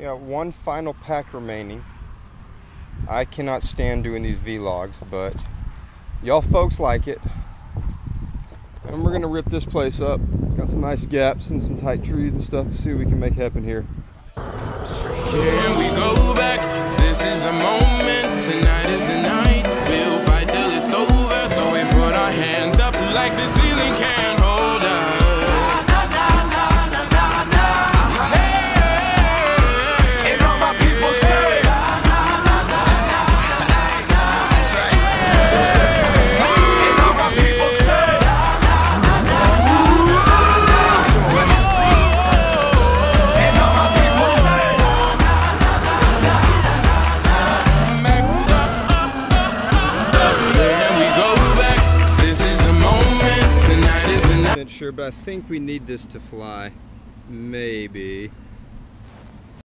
Got one final pack remaining. I cannot stand doing these vlogs, but y'all folks like it. And we're gonna rip this place up. Got some nice gaps and some tight trees and stuff. See what we can make happen here. We go back. This is the moment. Tonight is the night. We'll fight till it's over. So we put our hands up like the ceiling can't 100% sure, but I think we need this to fly. Maybe.